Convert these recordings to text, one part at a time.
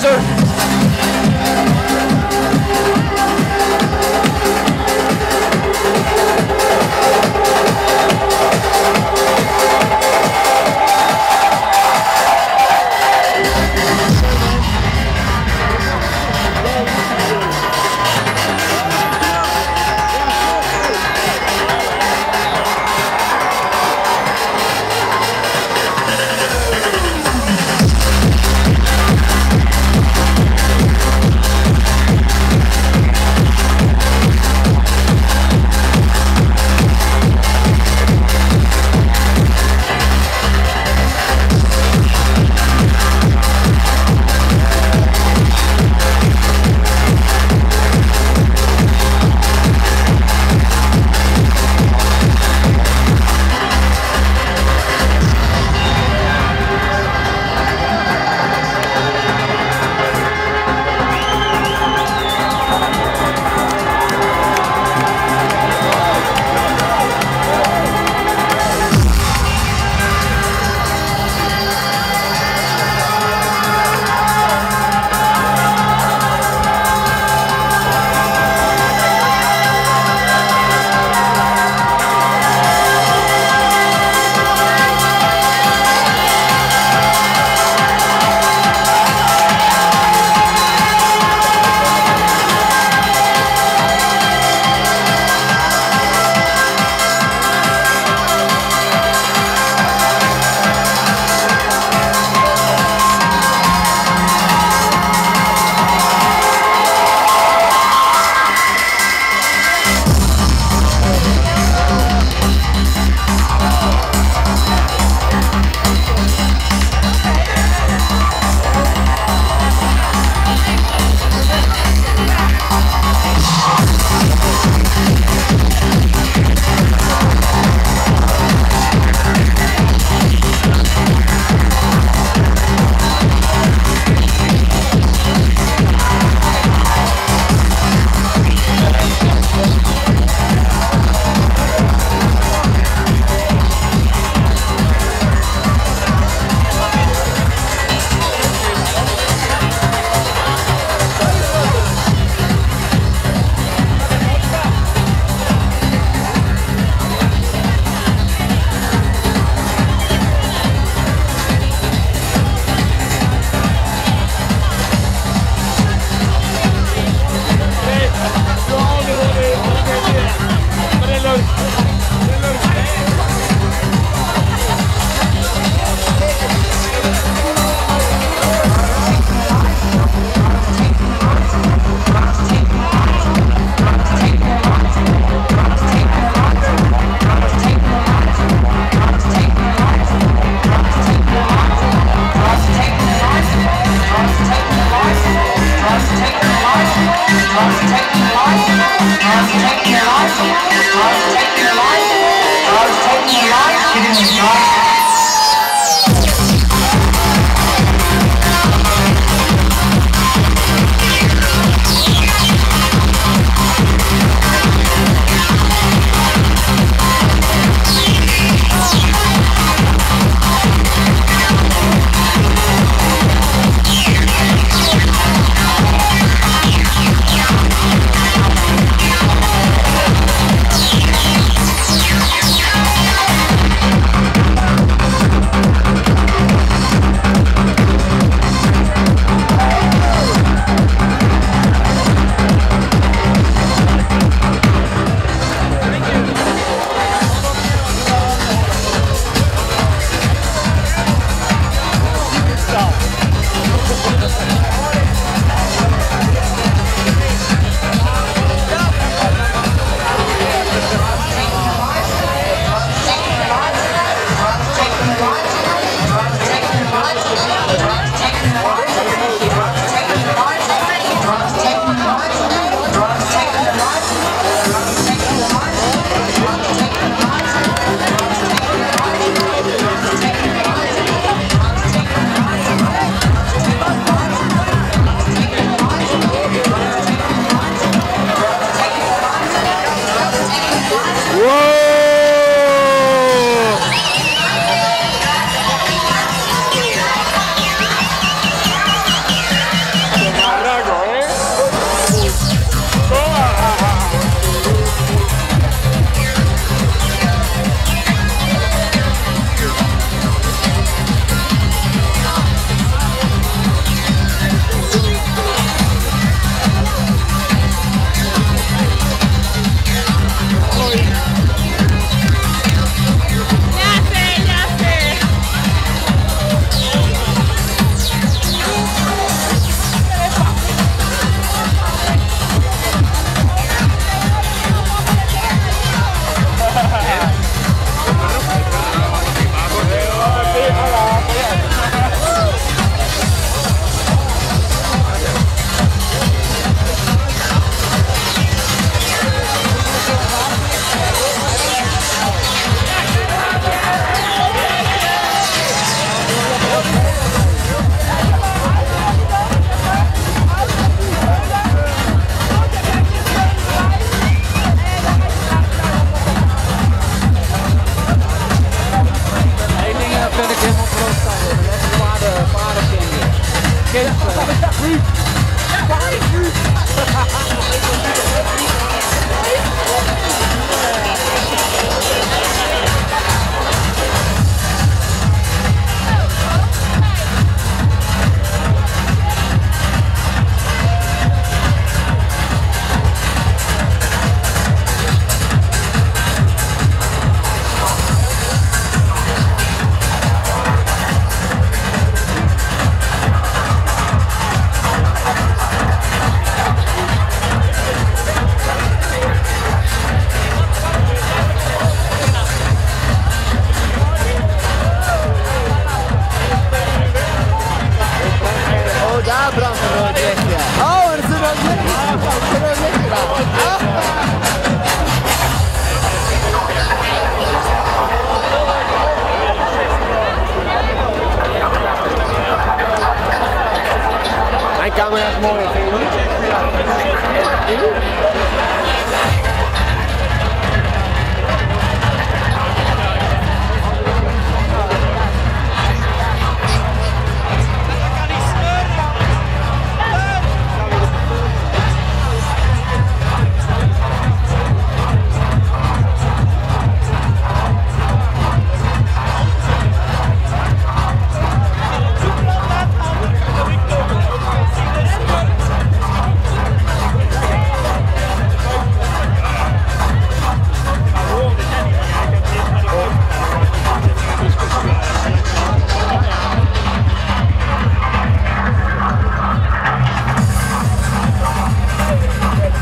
Kaiser.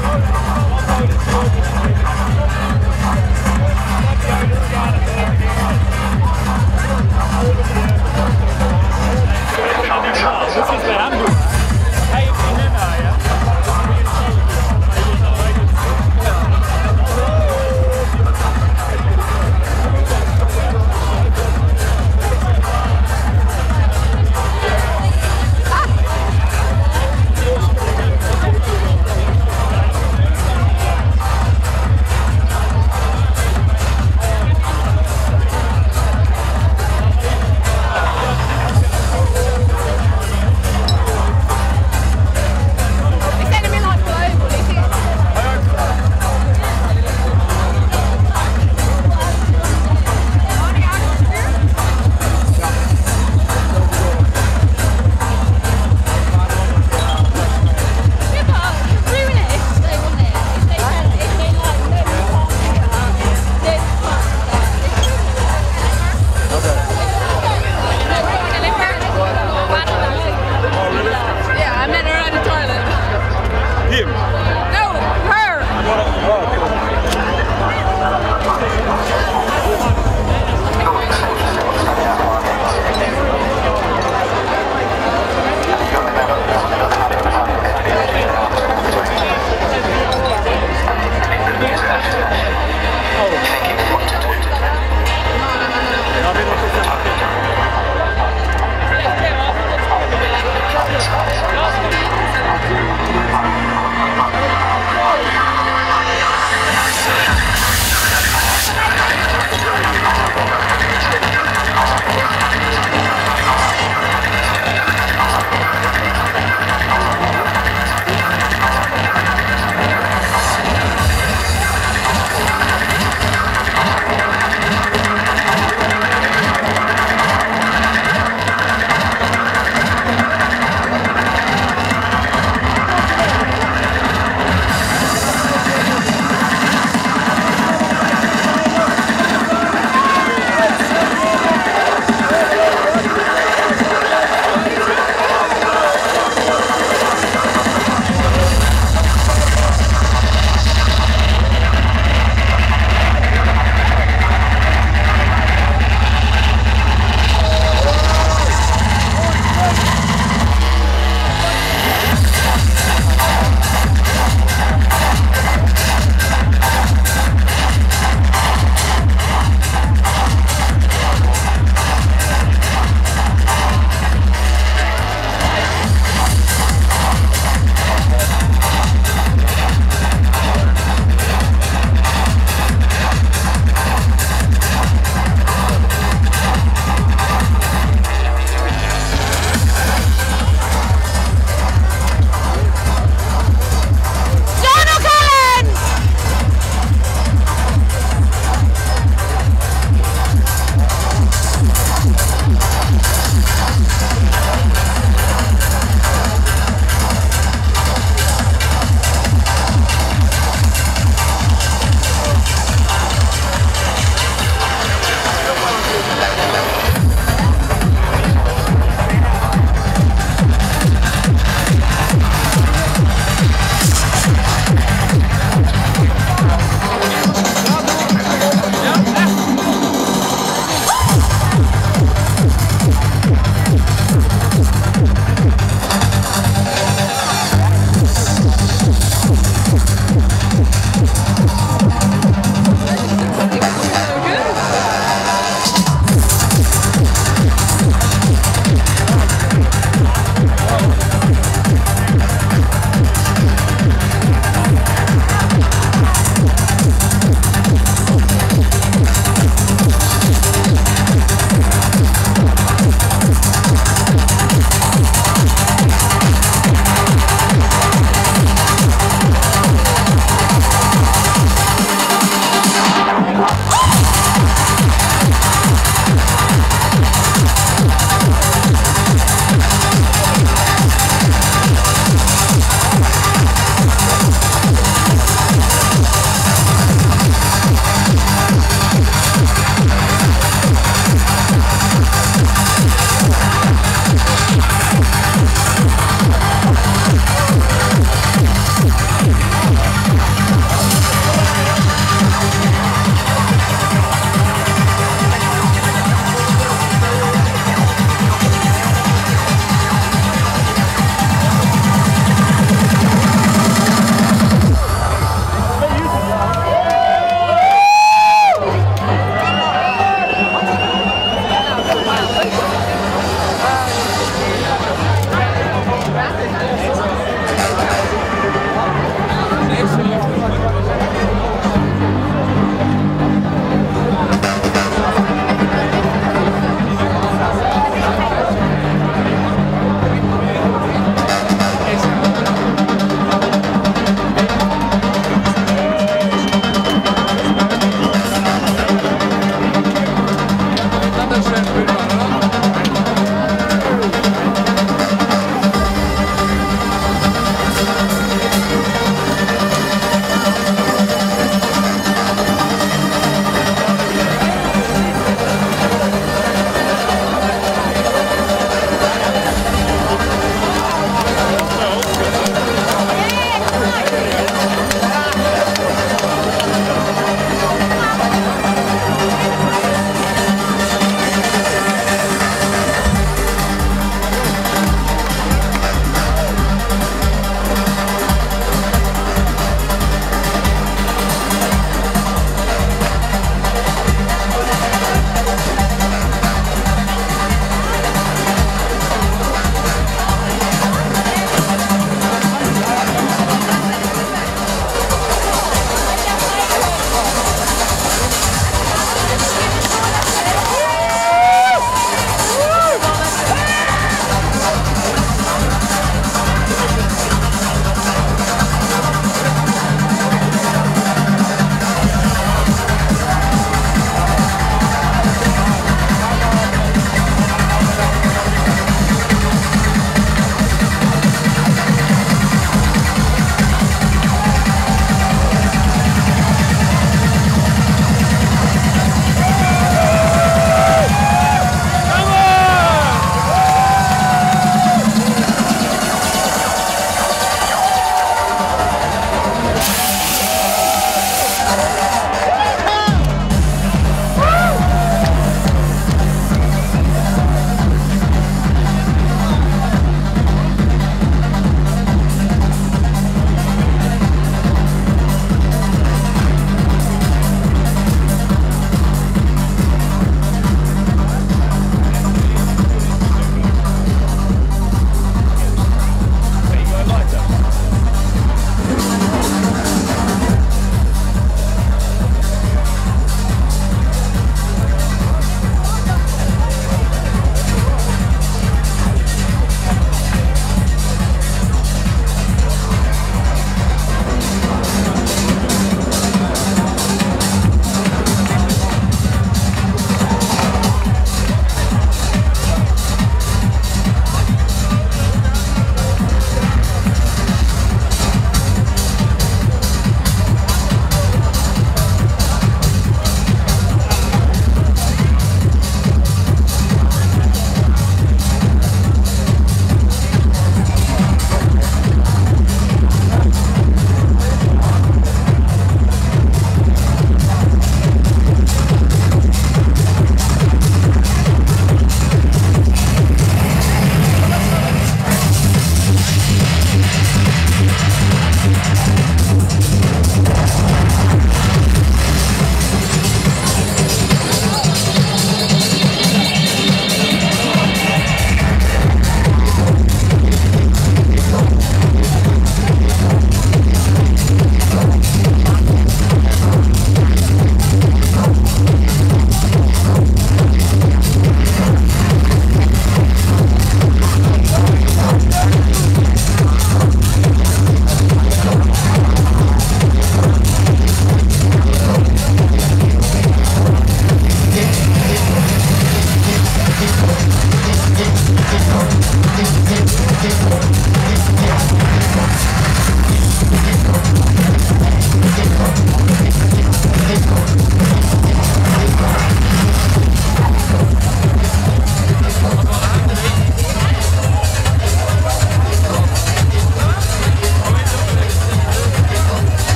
Oh,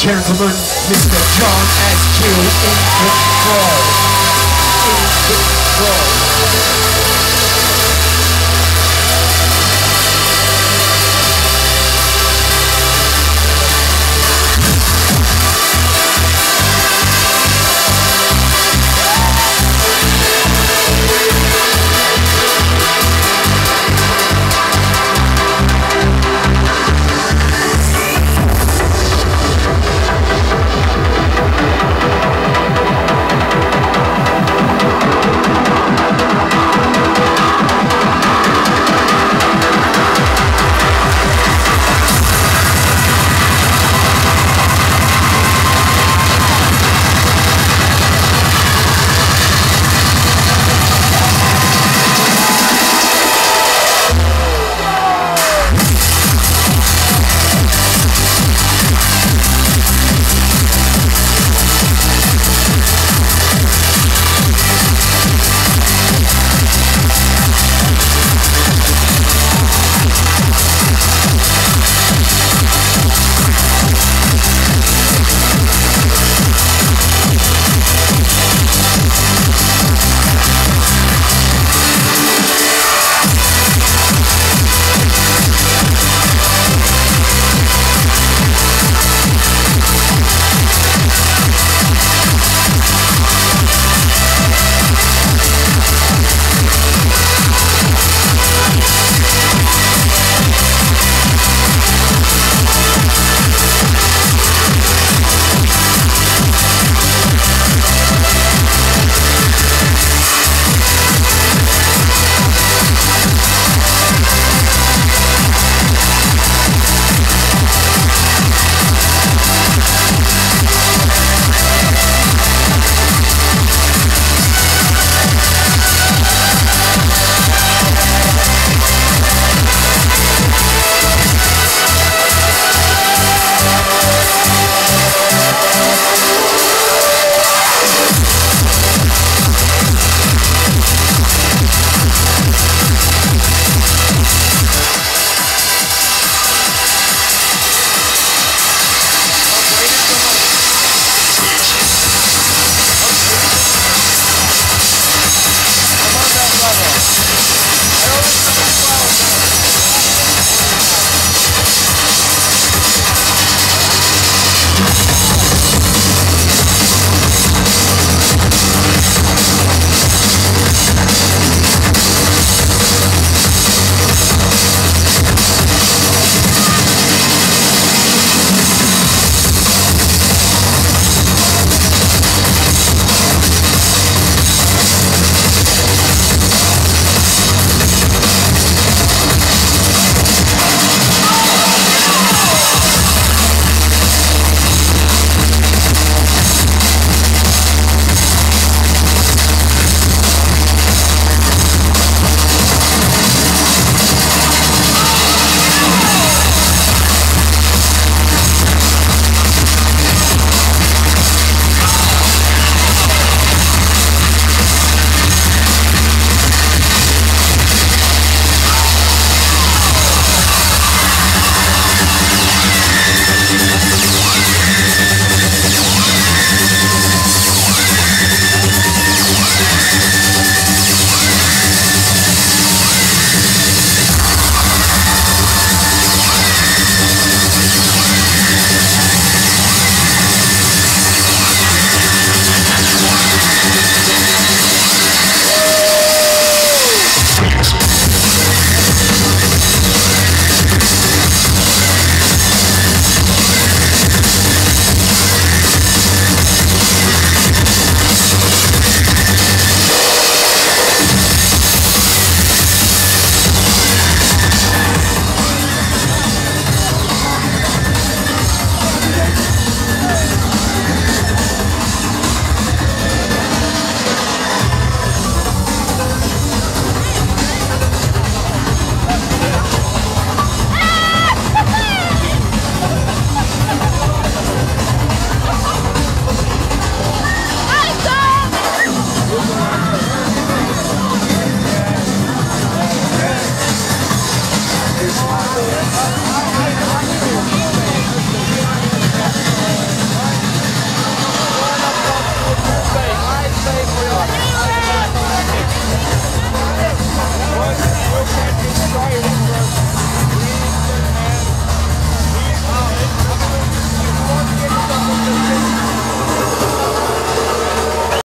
gentlemen,